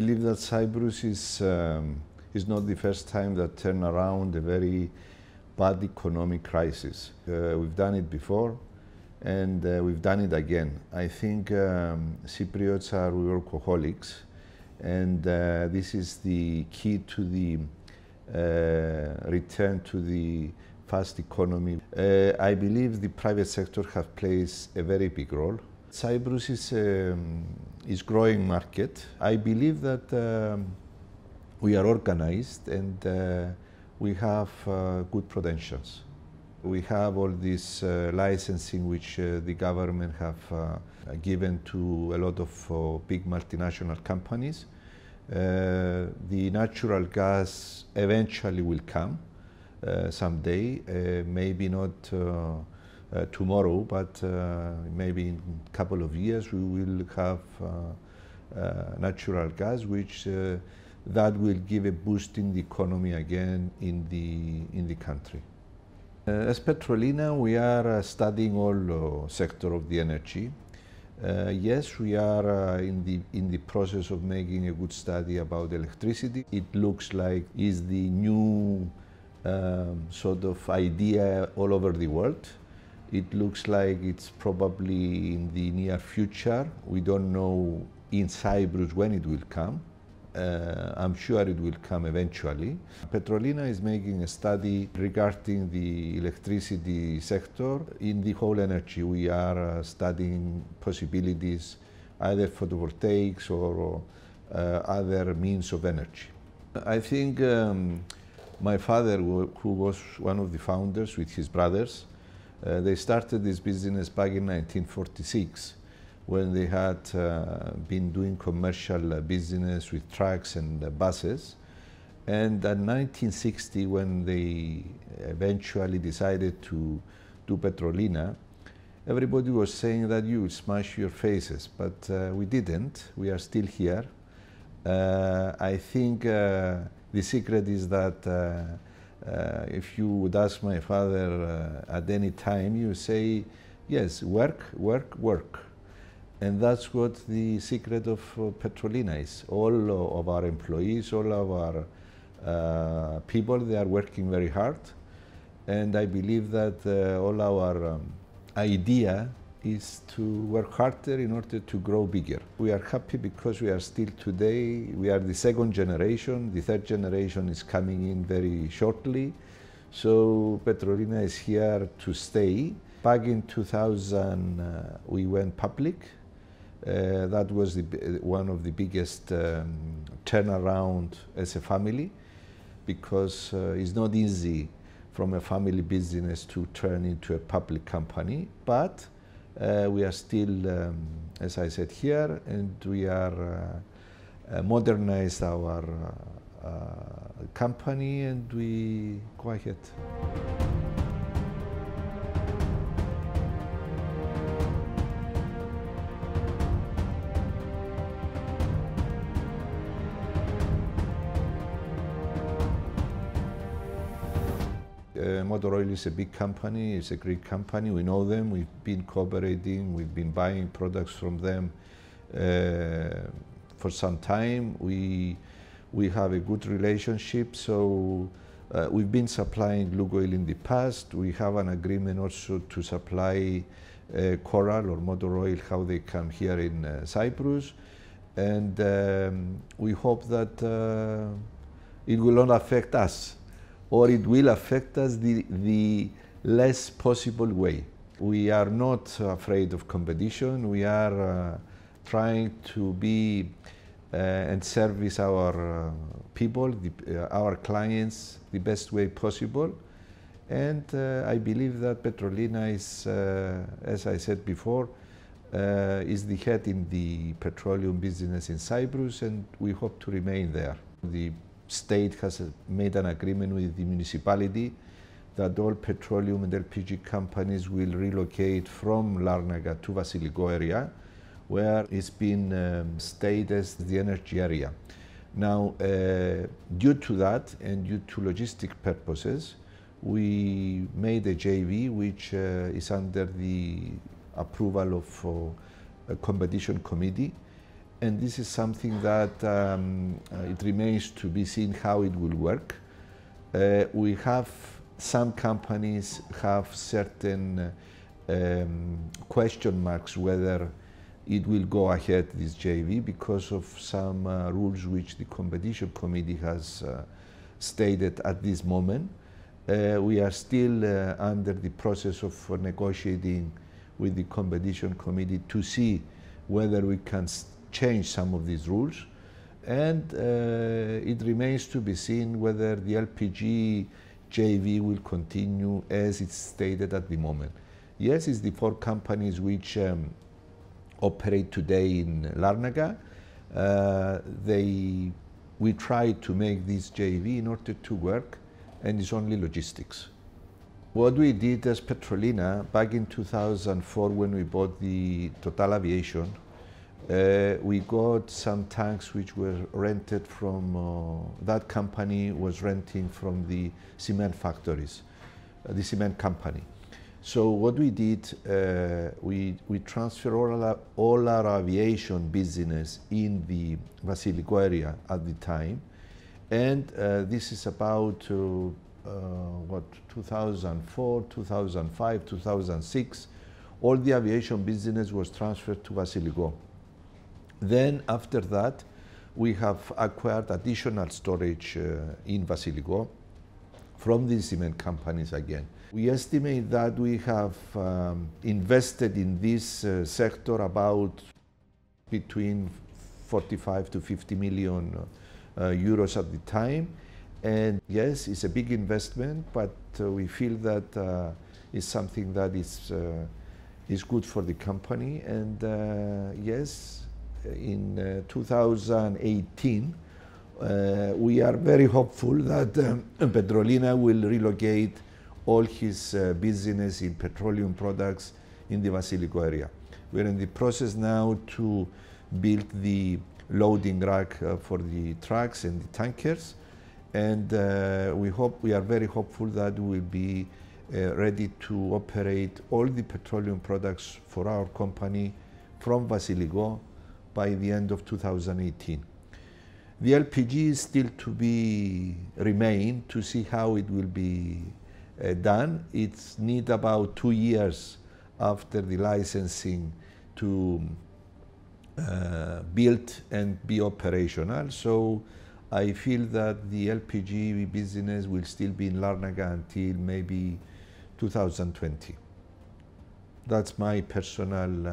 believe that Cyprus is, um, is not the first time that turned around a very bad economic crisis. Uh, we've done it before and uh, we've done it again. I think um, Cypriots are workaholics and uh, this is the key to the uh, return to the fast economy. Uh, I believe the private sector have plays a very big role. Cyprus is um, is growing market. I believe that um, we are organized and uh, we have uh, good potentials. We have all this uh, licensing which uh, the government have uh, given to a lot of uh, big multinational companies. the natural gas eventually will come someday, maybe not uh, tomorrow, but uh, maybe in a couple of years we will have uh, natural gas, which that will give a boost in the economy again in the in the country. as Petrolina, we are studying all sector of the energy. Uh, yes, we are uh, in the in the process of making a good study about electricity. It looks like is the new um, sort of idea all over the world. It looks like it's probably in the near future. We don't know in Cyprus when it will come. Uh, I'm sure it will come eventually. Petrolina is making a study regarding the electricity sector. In the whole energy, we are uh, studying possibilities, either photovoltaics or uh, other means of energy. I think um, my father, who was one of the founders with his brothers, uh, they started this business back in 1946 when they had uh, been doing commercial uh, business with trucks and uh, buses. And in 1960, when they eventually decided to do Petrolina, everybody was saying that you will smash your faces, but uh, we didn't. We are still here. Uh, I think the secret is that uh, if you would ask my father uh, at any time, you say, yes, work, work, work. And that's what the secret of uh, Petrolina is. All of our employees, all of our uh, people, they are working very hard. And I believe that uh, all our um, idea is to work harder in order to grow bigger. We are happy because we are still today, we are the second generation, the third generation is coming in very shortly. So Petrolina is here to stay. Back in 2000, uh, we went public. Uh, that was the, one of the biggest um, turnaround as a family because uh, it's not easy from a family business to turn into a public company, but we are still, um, as I said here, and we are uh, uh modernized our uh, company and we go Motor Oil is a big company, it's a great company, we know them, we've been cooperating, we've been buying products from them uh, for some time. We, we have a good relationship, so uh, we've been supplying Lukoil in the past. We have an agreement also to supply uh, Coral or Motor Oil, how they come here in uh, Cyprus. And um, we hope that uh, it will not affect us or it will affect us the, the less possible way. We are not afraid of competition. We are uh, trying to be uh, and service our uh, people, the, uh, our clients, the best way possible. And uh, I believe that Petrolina is, uh, as I said before, is the head in the petroleum business in Cyprus, and we hope to remain there. The state has made an agreement with the municipality that all petroleum and LPG companies will relocate from Larnaca to Vasiliko area, where it's been um, stated as the energy area. Now, uh, due to that and due to logistic purposes, we made a JV which uh, is under the approval of uh, a competition committee and this is something that um, uh, it remains to be seen how it will work. Uh, we have some companies have certain um, question marks whether it will go ahead this JV because of some uh, rules which the competition committee has uh, stated at this moment. Uh, we are still uh, under the process of negotiating with the competition committee to see whether we can change some of these rules. And uh, it remains to be seen whether the LPG JV will continue as it's stated at the moment. Yes, it's the four companies which um, operate today in Larnaca. Uh, they, we try to make this JV in order to work, and it's only logistics. What we did as Petrolina back in 2004 when we bought the Total Aviation, uh, we got some tanks which were rented from, uh, that company was renting from the cement factories, uh, the cement company. So what we did, uh, we, we transferred all our, all our aviation business in the Vasiliko area at the time. And uh, this is about, uh, what, 2004, 2005, 2006. All the aviation business was transferred to Vasiliko. Then after that, we have acquired additional storage uh, in Vasiliko from the cement companies again. We estimate that we have um, invested in this uh, sector about between 45 to 50 million uh, euros at the time. And yes, it's a big investment, but uh, we feel that uh, it's something that is, uh, is good for the company. And yes, in uh, 2018, uh, we are very hopeful that um, Petrolina will relocate all his uh, business in petroleum products in the Vasiliko area. We're in the process now to build the loading rack uh, for the trucks and the tankers. And uh, we hope, we are very hopeful that we will be uh, ready to operate all the petroleum products for our company from Vasiliko by the end of 2018. The LPG is still to be remain to see how it will be uh, done. It's need about two years after the licensing to uh, build and be operational. So I feel that the LPG business will still be in Larnaca until maybe 2020. That's my personal uh,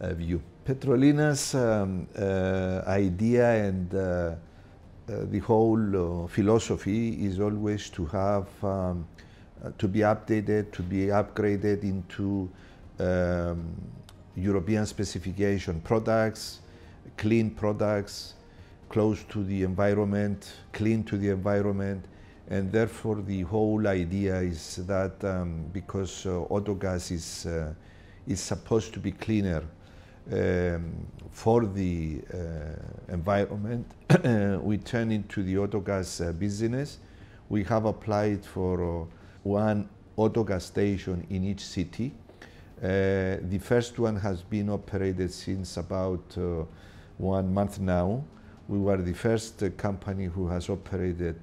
uh, view. Petrolina's um, uh, idea and uh, uh, the whole philosophy is always to have, um, to be updated, to be upgraded into um, European specification products, clean products, close to the environment, clean to the environment, and therefore the whole idea is that um, because uh, autogas is, uh, is supposed to be cleaner um, for the uh, environment, we turn into the autogas uh, business. We have applied for uh, one autogas station in each city. Uh, the first one has been operated since about uh, one month now. We were the first uh, company who has operated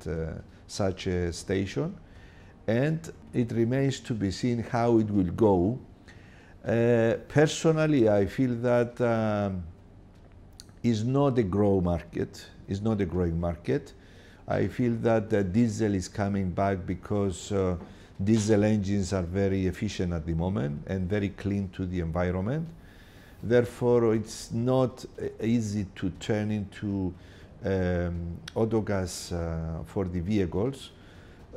such a station. And it remains to be seen how it will go uh, personally, I feel that um, is not a grow market. Is not a growing market. I feel that the diesel is coming back because uh, diesel engines are very efficient at the moment and very clean to the environment. Therefore, it's not easy to turn into um, uh, for the vehicles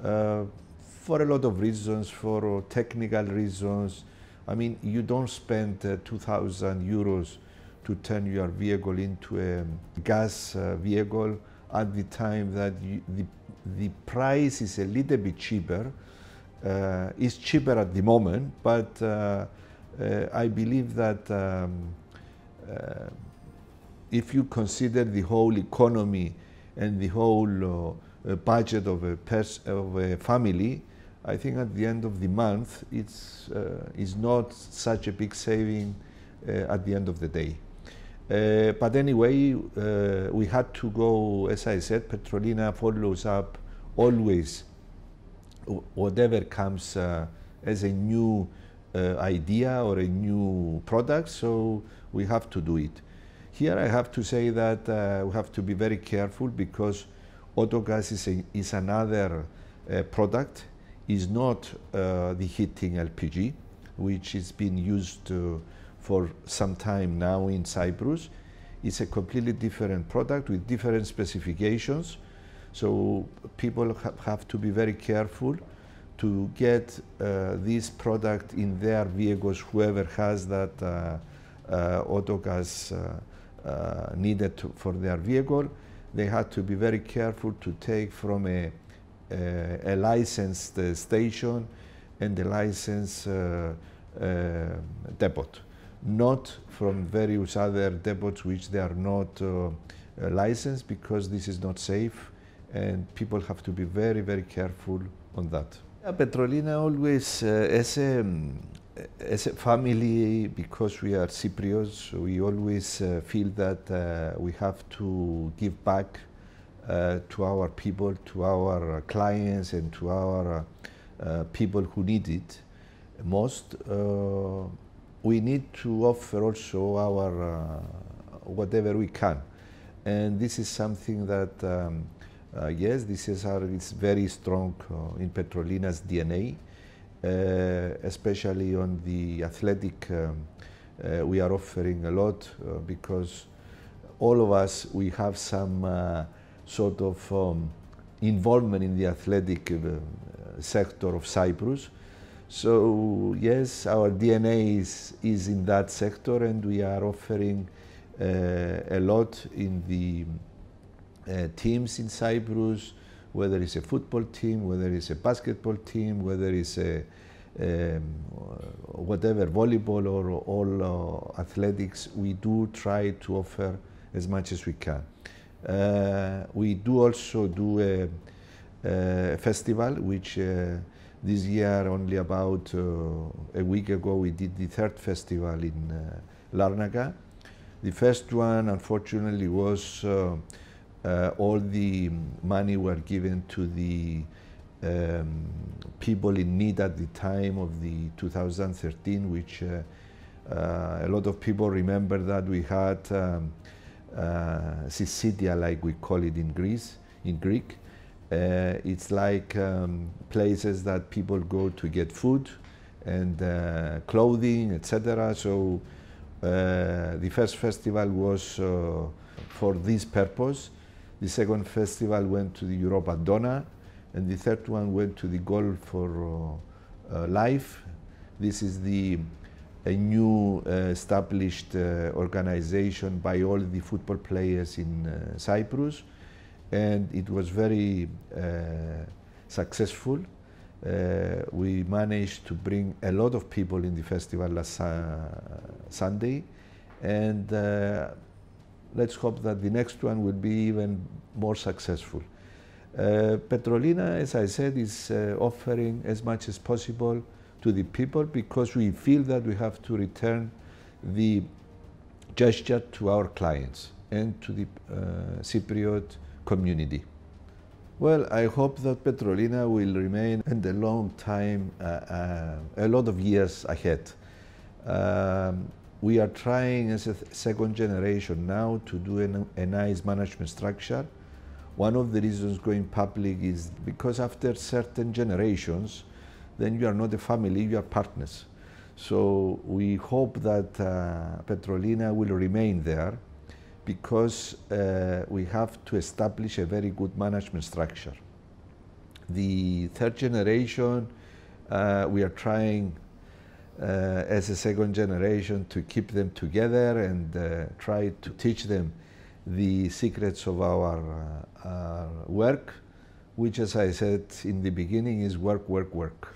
uh, for a lot of reasons, for technical reasons, I mean, you don't spend uh, 2,000 euros to turn your vehicle into a gas uh, vehicle at the time that you, the, the price is a little bit cheaper. Uh, it's cheaper at the moment, but uh, uh, I believe that um, uh, if you consider the whole economy and the whole budget of a, of a family, I think at the end of the month, it's, uh, not such a big saving uh, at the end of the day. Uh, but anyway, uh, we had to go, as I said, Petrolina follows up always whatever comes uh, as a new uh, idea or a new product, so we have to do it. Here I have to say that we have to be very careful because autogas is, a, is another product, is not uh, the heating LPG, which is being used for some time now in Cyprus. It's a completely different product with different specifications. So people ha have to be very careful to get uh, this product in their vehicles, whoever has that uh, uh, autogas uh, uh, needed to, for their vehicle. They had to be very careful to take from a, a, a licensed station and a licensed depot not from various other depots which they are not uh, uh, licensed because this is not safe and people have to be very, very careful on that. Petrolina always, uh, as, a, as a family, because we are Cypriots, we always uh, feel that uh, we have to give back uh, to our people, to our clients, and to our people who need it most we need to offer also our uh, whatever we can. And this is something that, um, uh, yes, this is our, it's very strong uh, in Petrolina's DNA, uh, especially on the athletic. Um, uh, we are offering a lot uh, because all of us, we have some sort of um, involvement in the athletic sector of Cyprus. So yes, our DNA is, is in that sector and we are offering uh, a lot in the uh, teams in Cyprus, whether it's a football team, whether it's a basketball team, whether it's a um, whatever, volleyball or all uh, athletics, we do try to offer as much as we can. Uh, we do also do a, a festival which uh, this year, only about uh, a week ago, we did the third festival in Larnaca. The first one, unfortunately, was uh all the money were given to the um, people in need at the time of the 2013, which uh, uh, a lot of people remember that we had um, Syssitia, like we call it in Greece, in Greek, uh, it's like um, places that people go to get food and uh, clothing, etc. So uh, the first festival was uh, for this purpose. The second festival went to the Europa Donna, and the third one went to the Goal for uh, uh, Life. This is the a new established organization by all the football players in Cyprus and it was very uh, successful. Uh, we managed to bring a lot of people in the festival last uh, Sunday, and uh, let's hope that the next one will be even more successful. Uh, Petrolina, as I said, is uh, offering as much as possible to the people because we feel that we have to return the gesture to our clients and to the Cypriot community. Well, I hope that Petrolina will remain in the long time, uh, uh, a lot of years ahead. Um, we are trying as a second generation now to do an, a nice management structure. One of the reasons going public is because after certain generations, then you are not a family, you are partners. So we hope that uh, Petrolina will remain there because uh, we have to establish a very good management structure. The third generation, uh, we are trying uh, as a second generation to keep them together and uh, try to teach them the secrets of our, uh, our work, which as I said in the beginning is work, work, work.